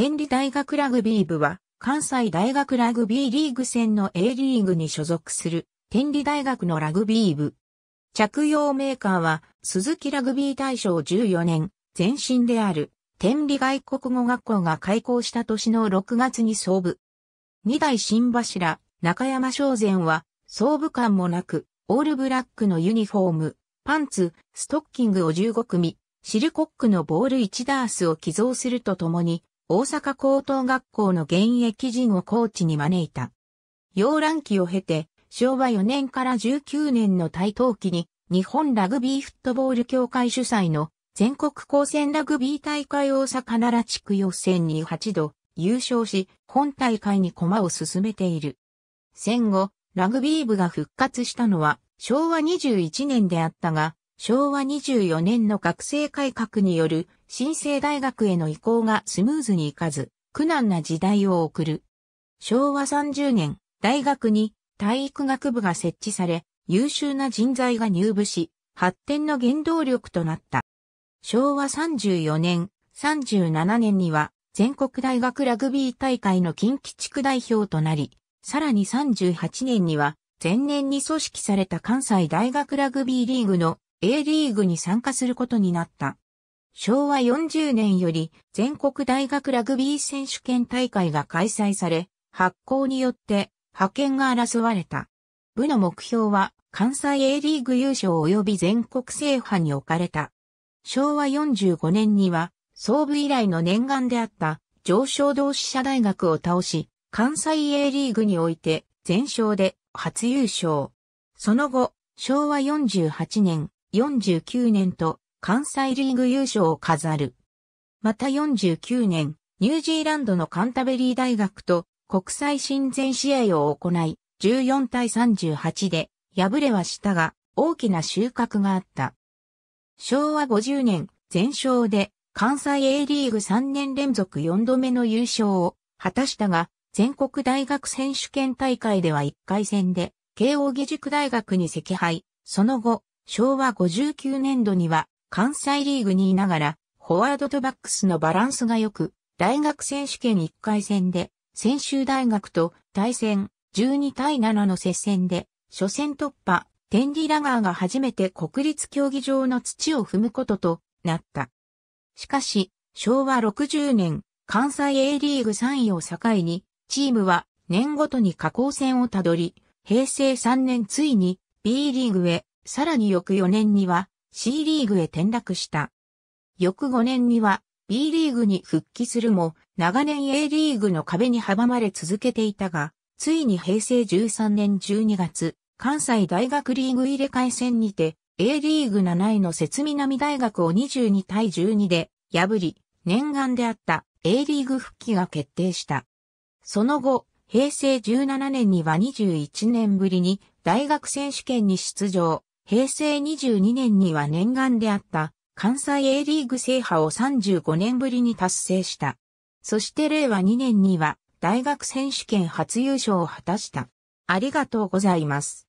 天理大学ラグビー部は、関西大学ラグビーリーグ戦の A リーグに所属する、天理大学のラグビー部。着用メーカーは、鈴木ラグビー大賞14年、前身である、天理外国語学校が開校した年の6月に創部。二代新柱、中山商前は、総部感もなく、オールブラックのユニフォーム、パンツ、ストッキングを15組、シルコックのボール1ダースを寄贈するとともに、大阪高等学校の現役人をコーチに招いた。洋乱期を経て、昭和4年から19年の台頭期に、日本ラグビーフットボール協会主催の全国高専ラグビー大会大阪奈良地区予選に8度優勝し、本大会に駒を進めている。戦後、ラグビー部が復活したのは昭和21年であったが、昭和24年の学生改革による新生大学への移行がスムーズにいかず、苦難な時代を送る。昭和30年、大学に体育学部が設置され、優秀な人材が入部し、発展の原動力となった。昭和34年、37年には全国大学ラグビー大会の近畿地区代表となり、さらに38年には前年に組織された関西大学ラグビーリーグの A リーグに参加することになった。昭和40年より全国大学ラグビー選手権大会が開催され、発行によって派遣が争われた。部の目標は関西 A リーグ優勝及び全国制覇に置かれた。昭和45年には総部以来の念願であった上昇同志社大学を倒し、関西 A リーグにおいて全勝で初優勝。その後、昭和48年、49年と関西リーグ優勝を飾る。また49年、ニュージーランドのカンタベリー大学と国際親善試合を行い、14対38で敗れはしたが、大きな収穫があった。昭和50年、全勝で関西 A リーグ3年連続4度目の優勝を果たしたが、全国大学選手権大会では1回戦で、慶応義塾大学に赤敗、その後、昭和59年度には関西リーグにいながらフォワードとバックスのバランスが良く、大学選手権1回戦で専修大学と対戦12対7の接戦で初戦突破、天理ラガーが初めて国立競技場の土を踏むこととなった。しかし、昭和60年、関西 A リーグ3位を境に、チームは年ごとに下降戦をたどり、平成3年ついに B リーグへさらに翌4年には C リーグへ転落した。翌5年には B リーグに復帰するも長年 A リーグの壁に阻まれ続けていたが、ついに平成13年12月、関西大学リーグ入れ替え戦にて A リーグ7位の節南大学を22対12で破り、念願であった A リーグ復帰が決定した。その後、平成17年には21年ぶりに大学選手権に出場。平成22年には念願であった関西 A リーグ制覇を35年ぶりに達成した。そして令和2年には大学選手権初優勝を果たした。ありがとうございます。